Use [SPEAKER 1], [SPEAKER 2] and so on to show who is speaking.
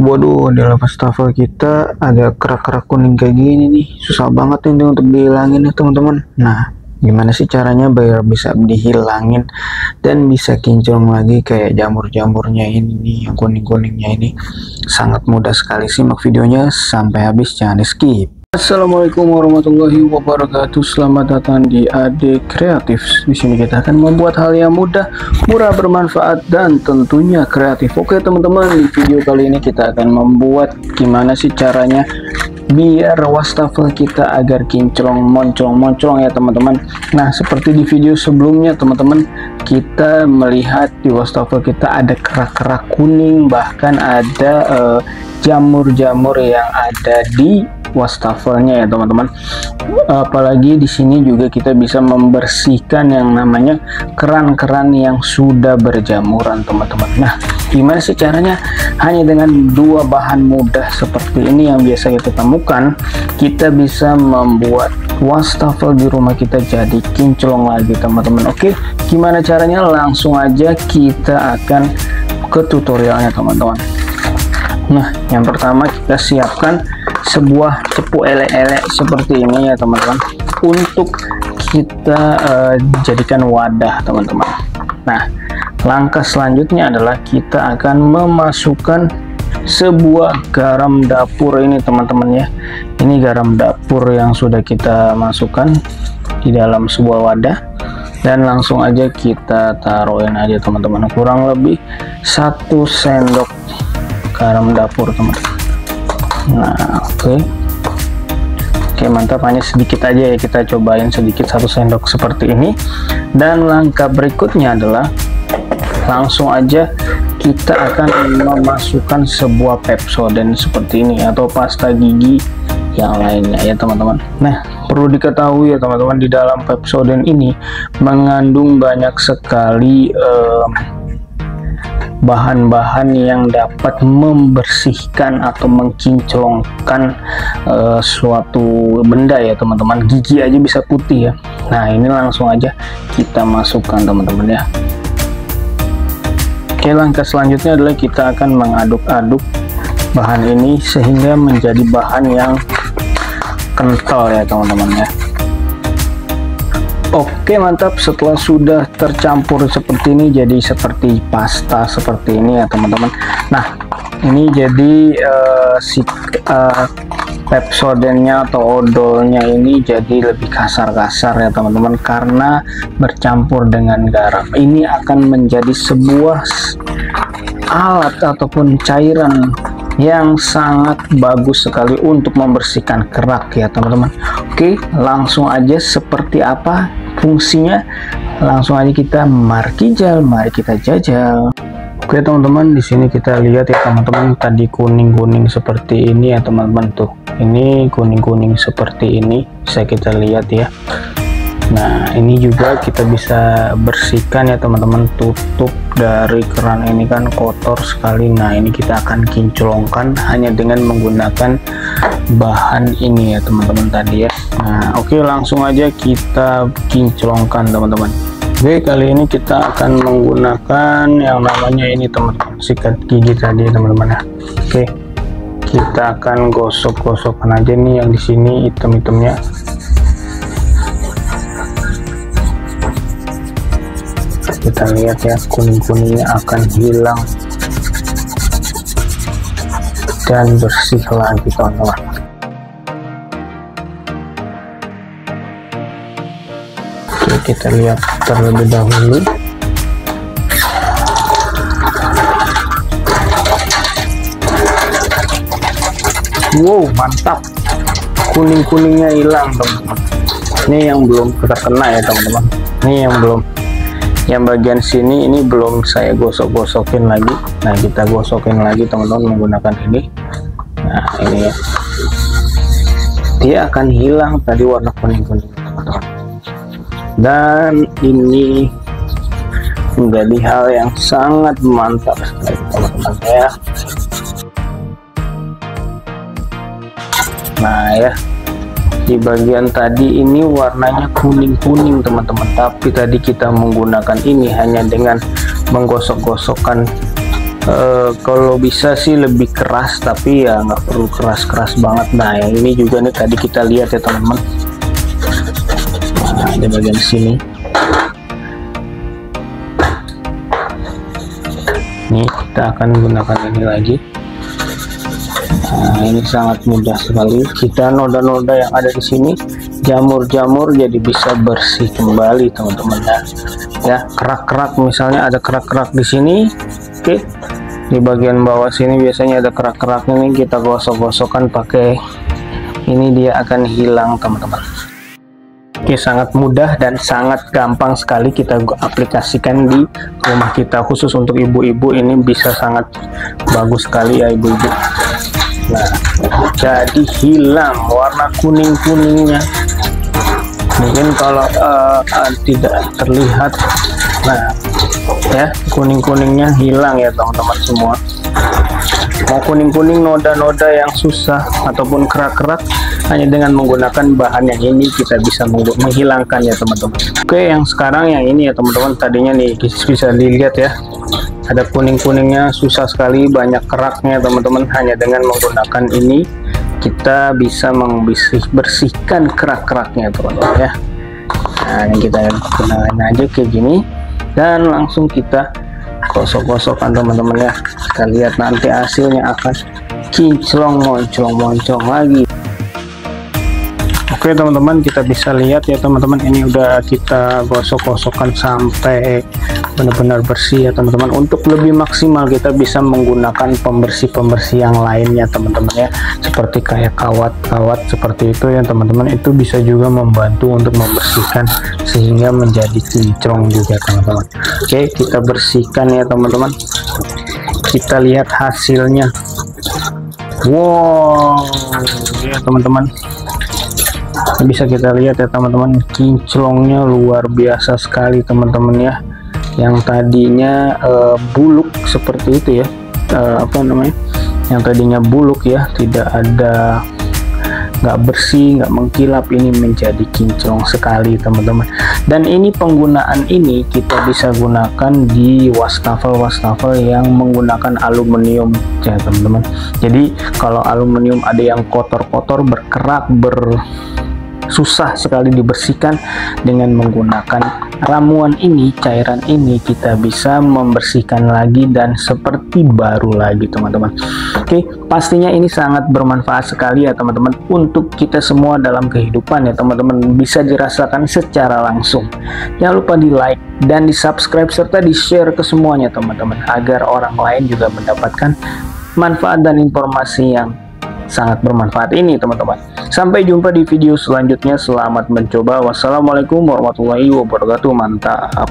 [SPEAKER 1] Waduh, di wastafel kita ada kerak-kerak kuning kayak gini nih. Susah banget ini untuk dihilangin ya teman-teman. Nah, gimana sih caranya biar bisa dihilangin dan bisa kinclong lagi kayak jamur-jamurnya ini nih, yang kuning-kuningnya ini. Sangat mudah sekali simak videonya sampai habis, jangan di skip. Assalamualaikum warahmatullahi wabarakatuh. Selamat datang di AD Kreatif. Di sini kita akan membuat hal yang mudah, murah, bermanfaat dan tentunya kreatif. Oke teman-teman, di video kali ini kita akan membuat gimana sih caranya biar wastafel kita agar kinclong moncong moncong ya teman-teman. Nah, seperti di video sebelumnya teman-teman, kita melihat di wastafel kita ada kerak-kerak kuning bahkan ada eh, jamur-jamur uh, yang ada di wastafelnya ya teman-teman. Apalagi di sini juga kita bisa membersihkan yang namanya keran-keran yang sudah berjamuran teman-teman. Nah gimana sih caranya? Hanya dengan dua bahan mudah seperti ini yang biasa kita temukan kita bisa membuat wastafel di rumah kita jadi kinclong lagi teman-teman. Oke gimana caranya? Langsung aja kita akan ke tutorialnya teman-teman nah yang pertama kita siapkan sebuah cepu elek-elek seperti ini ya teman-teman. Untuk kita uh, jadikan wadah teman-teman. Nah langkah selanjutnya adalah kita akan memasukkan sebuah garam dapur ini teman-teman ya. Ini garam dapur yang sudah kita masukkan di dalam sebuah wadah. Dan langsung aja kita taruhin aja teman-teman. Kurang lebih satu sendok garam dapur teman-teman nah oke. Okay. oke mantap hanya sedikit aja ya kita cobain sedikit satu sendok seperti ini. Dan langkah berikutnya adalah langsung aja kita akan memasukkan sebuah pepsodent seperti ini atau pasta gigi yang lainnya ya teman-teman. Nah perlu diketahui ya teman-teman di dalam pepsodent ini mengandung banyak sekali um, bahan-bahan yang dapat membersihkan atau mengkinclongkan uh, suatu benda ya teman-teman. Gigi aja bisa putih ya. Nah ini langsung aja kita masukkan teman-teman ya. Oke langkah selanjutnya adalah kita akan mengaduk-aduk bahan ini sehingga menjadi bahan yang kental ya teman-teman ya Oke mantap. Setelah sudah tercampur seperti ini jadi seperti pasta seperti ini ya teman-teman. Nah ini jadi uh, si uh, pepsodentnya atau odolnya ini jadi lebih kasar-kasar ya teman-teman. Karena bercampur dengan garam. Ini akan menjadi sebuah alat ataupun cairan yang sangat bagus sekali untuk membersihkan kerak ya teman-teman. Oke langsung aja seperti apa fungsinya langsung aja kita markijal mari kita jajal. Oke teman-teman di sini kita lihat ya teman-teman tadi kuning-kuning seperti ini ya teman-teman tuh. Ini kuning-kuning seperti ini bisa kita lihat ya nah ini juga kita bisa bersihkan ya teman-teman. Tutup dari keran ini kan kotor sekali. Nah ini kita akan kinclongkan hanya dengan menggunakan bahan ini ya teman-teman tadi ya. Nah oke okay, langsung aja kita kinclongkan teman-teman. Oke kali ini kita akan menggunakan yang namanya ini teman-teman sikat gigi tadi teman-teman ya. Oke kita akan gosok-gosokkan aja nih yang di sini item-itemnya kita lihat ya kuning-kuningnya akan hilang. Dan bersih lagi teman-teman oke kita lihat terlebih dahulu. Wow mantap. Kuning-kuningnya hilang teman-teman. Ini yang belum terkena ya teman-teman. Ini yang belum yang bagian sini ini belum saya gosok-gosokin lagi. Nah kita gosokin lagi teman-teman menggunakan ini. Nah ini ya. Dia akan hilang tadi warna kuning-kuning teman-teman. Dan ini menjadi hal yang sangat mantap sekali teman-teman ya. Nah ya di bagian tadi ini warnanya kuning-kuning teman-teman. Tapi tadi kita menggunakan ini hanya dengan menggosok-gosokkan. Uh, kalau bisa sih lebih keras tapi ya nggak perlu keras-keras banget. Nah ini juga nih tadi kita lihat ya teman-teman. Nah, di bagian sini. Ini kita akan gunakan ini lagi nah ini sangat mudah sekali. Kita noda-noda yang ada di sini jamur-jamur jadi bisa bersih kembali teman-teman ya. Ya kerak-kerak misalnya ada kerak-kerak di sini oke. Di bagian bawah sini biasanya ada kerak-kerak ini kita gosok-gosokkan pakai ini dia akan hilang teman-teman. Oke sangat mudah dan sangat gampang sekali kita aplikasikan di rumah kita. Khusus untuk ibu-ibu ini bisa sangat bagus sekali ya ibu-ibu nah jadi hilang warna kuning-kuningnya. Mungkin kalau uh, tidak terlihat nah ya kuning-kuningnya hilang ya teman-teman semua. Mau kuning-kuning noda-noda yang susah ataupun kerak-kerak hanya dengan menggunakan bahan yang ini kita bisa menghilangkan ya teman-teman. Oke yang sekarang yang ini ya teman-teman. Tadinya nih bisa dilihat ya. Ada kuning-kuningnya susah sekali banyak keraknya teman-teman. Hanya dengan menggunakan ini kita bisa membersih bersihkan kerak-keraknya teman-teman ya. Nah ini kita gunakan aja kayak gini. Dan langsung kita gosok-gosokkan teman-teman ya. Kita lihat nanti hasilnya akan kinclong moncong moncong lagi Oke teman-teman kita bisa lihat ya teman-teman ini udah kita gosok-gosokkan sampai benar-benar bersih ya teman-teman. Untuk lebih maksimal kita bisa menggunakan pembersih-pembersih yang lainnya teman-teman ya. Seperti kayak kawat-kawat seperti itu ya teman-teman. Itu bisa juga membantu untuk membersihkan sehingga menjadi kinclong juga teman-teman. Oke kita bersihkan ya teman-teman. Kita lihat hasilnya. Wow ya teman-teman bisa kita lihat ya teman-teman. Kinclongnya luar biasa sekali teman-teman ya. Yang tadinya uh, buluk seperti itu ya. Uh, apa namanya? Yang tadinya buluk ya tidak ada nggak bersih nggak mengkilap ini menjadi kinclong sekali teman-teman. Dan ini penggunaan ini kita bisa gunakan di wastafel wastafel yang menggunakan aluminium ya teman-teman. Jadi kalau aluminium ada yang kotor-kotor berkerak ber susah sekali dibersihkan dengan menggunakan ramuan ini cairan ini kita bisa membersihkan lagi dan seperti baru lagi teman-teman. Oke pastinya ini sangat bermanfaat sekali ya teman-teman untuk kita semua dalam kehidupan ya teman-teman. Bisa dirasakan secara langsung. Jangan lupa di like dan di subscribe serta di share ke semuanya teman-teman agar orang lain juga mendapatkan manfaat dan informasi yang sangat bermanfaat ini teman-teman. Sampai jumpa di video selanjutnya. Selamat mencoba. Wassalamualaikum warahmatullahi wabarakatuh. Mantap